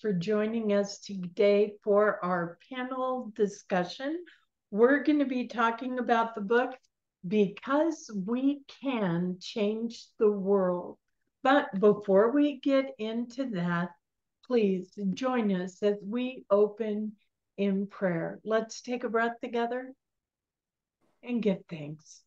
for joining us today for our panel discussion. We're going to be talking about the book Because We Can Change the World. But before we get into that, please join us as we open in prayer. Let's take a breath together and give thanks.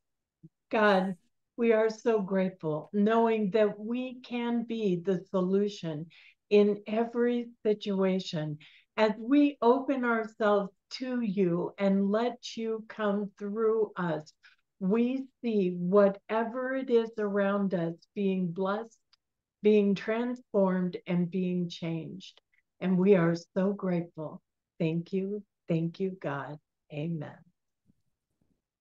God, we are so grateful knowing that we can be the solution in every situation as we open ourselves to you and let you come through us. We see whatever it is around us being blessed, being transformed, and being changed. And we are so grateful. Thank you. Thank you, God. Amen.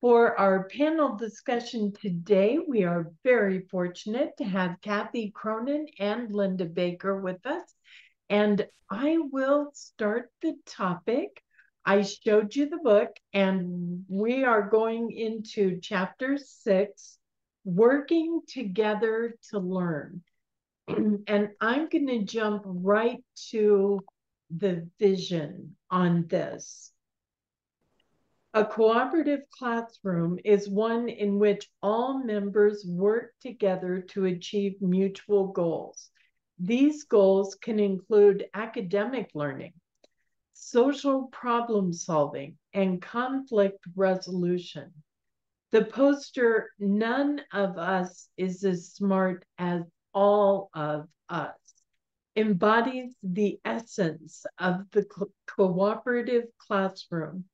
For our panel discussion today, we are very fortunate to have Kathy Cronin and Linda Baker with us. And I will start the topic. I showed you the book, and we are going into chapter six Working Together to Learn. and I'm going to jump right to the vision on this. A cooperative classroom is one in which all members work together to achieve mutual goals. These goals can include academic learning, social problem solving, and conflict resolution. The poster, None of Us is as Smart as All of Us, embodies the essence of the co cooperative classroom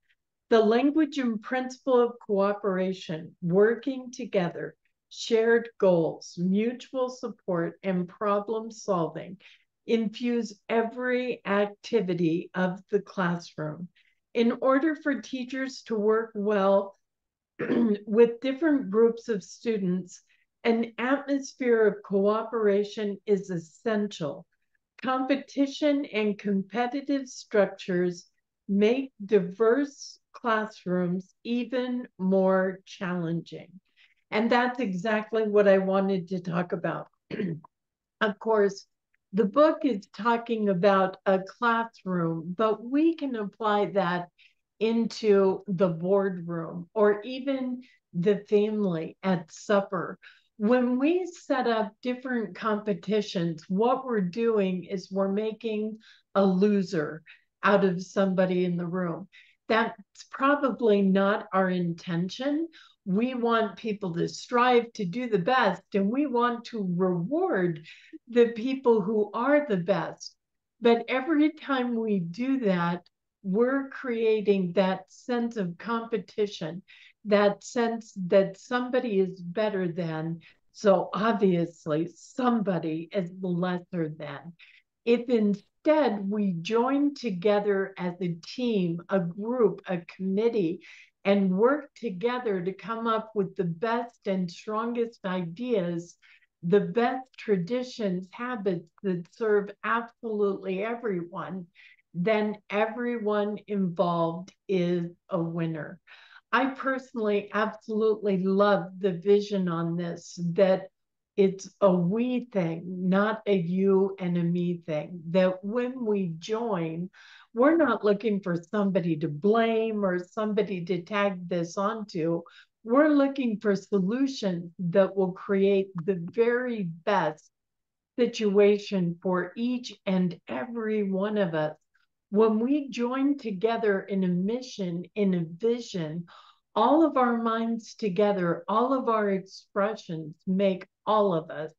the language and principle of cooperation, working together, shared goals, mutual support, and problem solving infuse every activity of the classroom. In order for teachers to work well with different groups of students, an atmosphere of cooperation is essential. Competition and competitive structures make diverse classrooms even more challenging. And that's exactly what I wanted to talk about. of course, the book is talking about a classroom, but we can apply that into the boardroom or even the family at supper. When we set up different competitions, what we're doing is we're making a loser out of somebody in the room that's probably not our intention. We want people to strive to do the best, and we want to reward the people who are the best. But every time we do that, we're creating that sense of competition, that sense that somebody is better than. So obviously, somebody is lesser than. If Instead, we join together as a team, a group, a committee, and work together to come up with the best and strongest ideas, the best traditions, habits that serve absolutely everyone, then everyone involved is a winner. I personally absolutely love the vision on this that it's a we thing, not a you and a me thing. That when we join, we're not looking for somebody to blame or somebody to tag this onto. We're looking for solutions that will create the very best situation for each and every one of us. When we join together in a mission, in a vision, all of our minds together, all of our expressions make all of us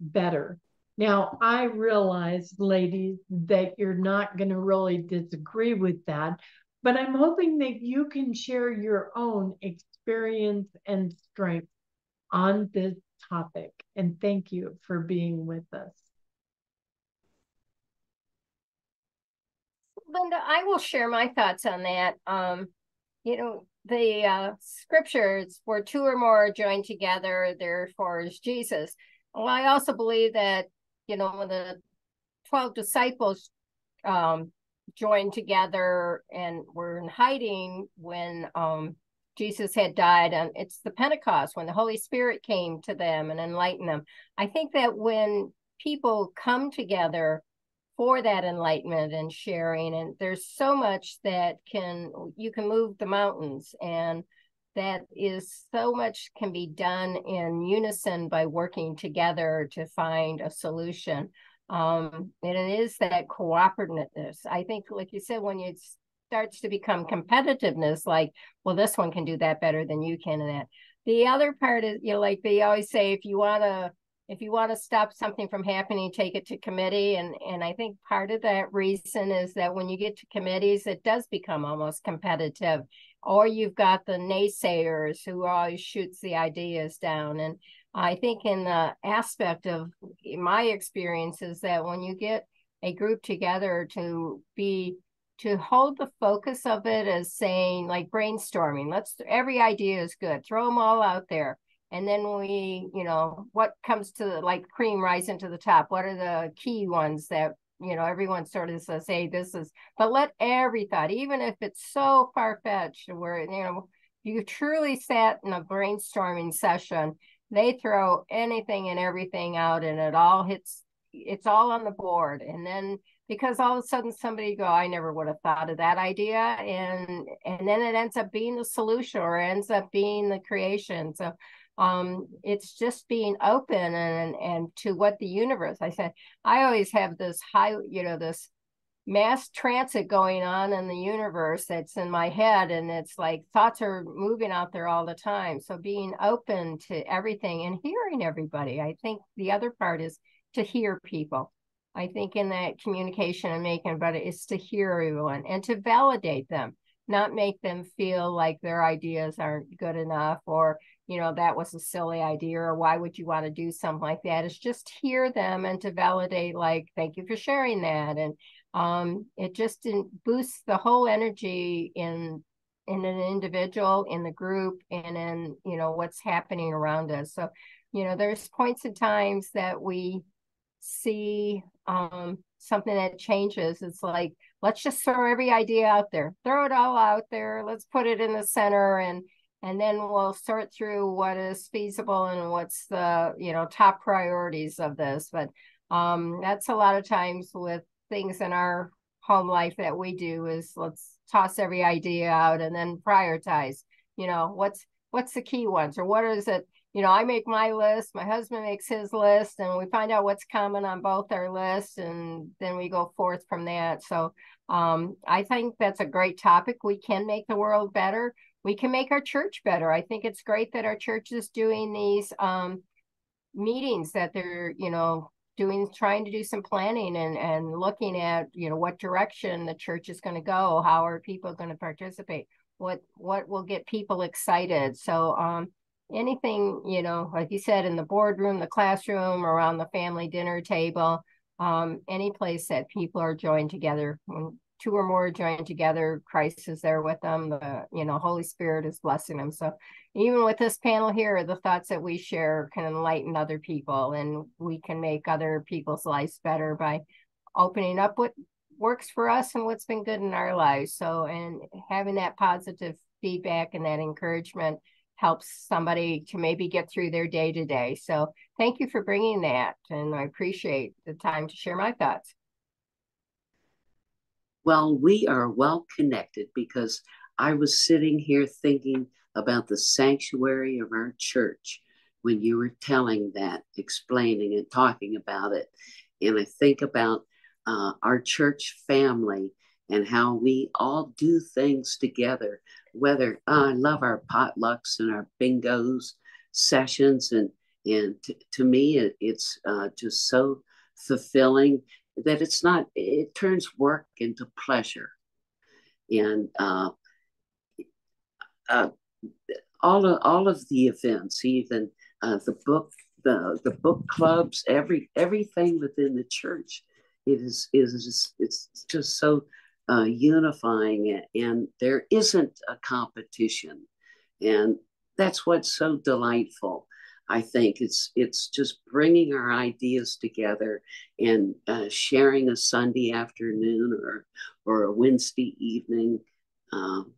better. Now, I realize, ladies, that you're not going to really disagree with that, but I'm hoping that you can share your own experience and strength on this topic. And thank you for being with us. Linda, I will share my thoughts on that. Um, you know, the uh, scriptures where two or more are joined together, therefore is Jesus. Well, I also believe that, you know, when the 12 disciples um, joined together and were in hiding when um, Jesus had died, and it's the Pentecost when the Holy Spirit came to them and enlightened them. I think that when people come together for that enlightenment and sharing. And there's so much that can you can move the mountains and that is so much can be done in unison by working together to find a solution. Um, and it is that cooperativeness. I think, like you said, when it starts to become competitiveness, like, well, this one can do that better than you can, and that. The other part is, you know, like they always say, if you want to if you want to stop something from happening, take it to committee. And and I think part of that reason is that when you get to committees, it does become almost competitive. Or you've got the naysayers who always shoots the ideas down. And I think in the aspect of my experience is that when you get a group together to be to hold the focus of it as saying like brainstorming let's every idea is good throw them all out there and then we you know what comes to like cream rising to the top what are the key ones that you know everyone sort of says hey this is but let every thought even if it's so far-fetched where you know you truly sat in a brainstorming session they throw anything and everything out and it all hits it's all on the board. And then because all of a sudden somebody go i never would have thought of that idea and and then it ends up being the solution or ends up being the creation. So um it's just being open and and to what the universe i said i always have this high you know this mass transit going on in the universe that's in my head and it's like thoughts are moving out there all the time. So being open to everything and hearing everybody. I think the other part is to hear people. I think in that communication and making but it is to hear everyone and to validate them not make them feel like their ideas aren't good enough or you know that was a silly idea or why would you want to do something like that. Is just hear them and to validate like thank you for sharing that. And um it just boosts the whole energy in in an individual in the group and in you know what's happening around us. So you know there's points and times that we see um something that changes. It's like let's just throw every idea out there. Throw it all out there. Let's put it in the center and and then we'll sort through what is feasible and what's the you know top priorities of this. But um, that's a lot of times with things in our home life that we do is let's toss every idea out and then prioritize you know what's what's the key ones or what is it you know i make my list my husband makes his list and we find out what's common on both our lists and then we go forth from that. So um, i think that's a great topic. We can make the world better. We can make our church better. I think it's great that our church is doing these um, meetings that they're, you know, doing trying to do some planning and and looking at you know what direction the church is going to go how are people going to participate what what will get people excited. So um anything you know like you said in the boardroom the classroom around the family dinner table um any place that people are joined together when two or more joined together, Christ is there with them. The you know Holy Spirit is blessing them. So even with this panel here, the thoughts that we share can enlighten other people, and we can make other people's lives better by opening up what works for us and what's been good in our lives. So and having that positive feedback and that encouragement helps somebody to maybe get through their day to day. So thank you for bringing that, and I appreciate the time to share my thoughts. Well, we are well connected because I was sitting here thinking about the sanctuary of our church when you were telling that, explaining and talking about it. And I think about uh, our church family and how we all do things together. Whether uh, I love our potlucks and our bingos sessions, and and t- to me, it, it's uh, just so fulfilling that it's not it turns work into pleasure and uh, uh, all of all of the events even uh, the book the the book clubs every everything within the church it is is it's just so uh, unifying it, and there isn't a competition and that's what's so delightful I think it's it's just bringing our ideas together and uh, sharing a Sunday afternoon or or a Wednesday evening. Um,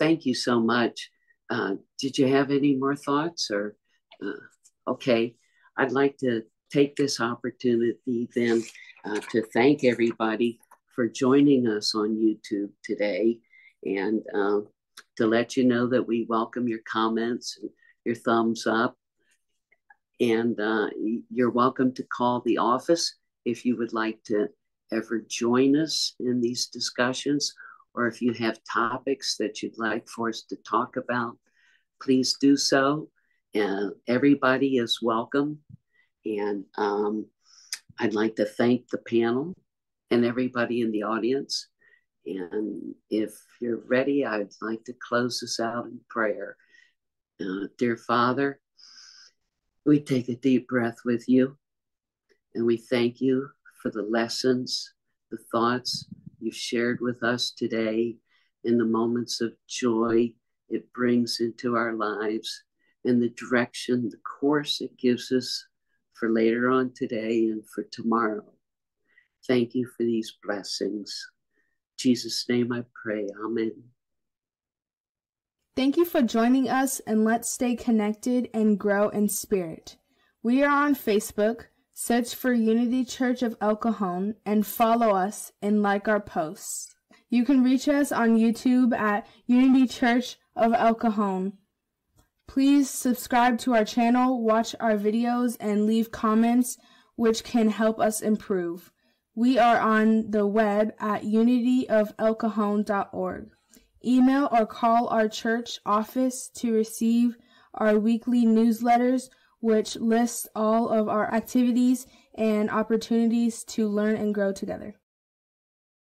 thank you so much. Uh, did you have any more thoughts or uh, okay? I'd like to take this opportunity then uh, to thank everybody for joining us on YouTube today and uh, to let you know that we welcome your comments and your thumbs up. And uh, you're welcome to call the office if you would like to ever join us in these discussions or if you have topics that you'd like for us to talk about, please do so. And everybody is welcome. And um, I'd like to thank the panel and everybody in the audience. And if you're ready, I'd like to close this out in prayer. Uh, dear Father, we take a deep breath with you and we thank you for the lessons, the thoughts you've shared with us today, in the moments of joy it brings into our lives, and the direction, the course it gives us for later on today and for tomorrow. Thank you for these blessings. In Jesus' name I pray. Amen. Thank you for joining us and let's stay connected and grow in spirit. We are on Facebook. Search for Unity Church of El Cajon and follow us and like our posts. You can reach us on YouTube at Unity Church of El Cajon. Please subscribe to our channel, watch our videos, and leave comments which can help us improve. We are on the web at unityofelcajon.org. Email or call our church office to receive our weekly newsletters, which lists all of our activities and opportunities to learn and grow together.